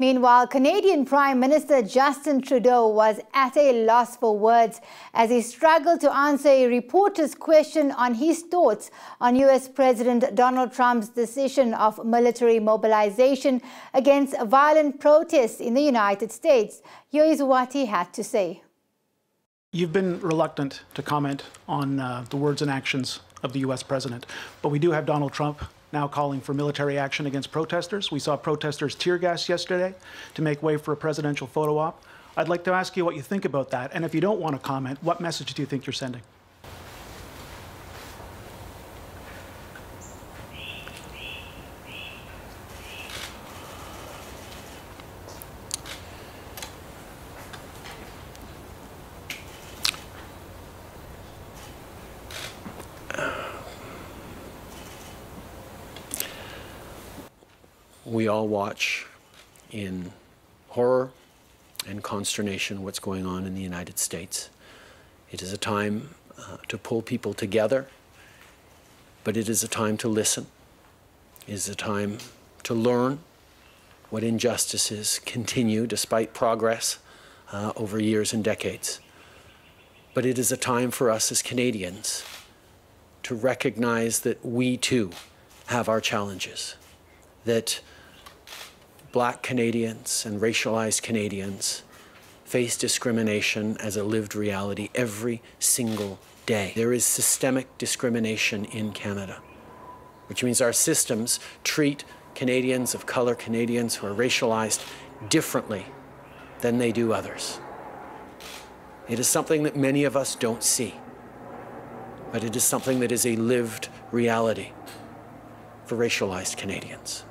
Meanwhile, Canadian Prime Minister Justin Trudeau was at a loss for words as he struggled to answer a reporter's question on his thoughts on US President Donald Trump's decision of military mobilization against violent protests in the United States. Here is what he had to say. You've been reluctant to comment on uh, the words and actions of the US president, but we do have Donald Trump now calling for military action against protesters. We saw protesters tear gas yesterday to make way for a presidential photo op. I'd like to ask you what you think about that. And if you don't want to comment, what message do you think you're sending? We all watch in horror and consternation what's going on in the United States. It is a time uh, to pull people together, but it is a time to listen. It is a time to learn what injustices continue despite progress uh, over years and decades. But it is a time for us as Canadians to recognize that we too have our challenges, that black Canadians and racialized Canadians face discrimination as a lived reality every single day. There is systemic discrimination in Canada, which means our systems treat Canadians of color, Canadians who are racialized, differently than they do others. It is something that many of us don't see, but it is something that is a lived reality for racialized Canadians.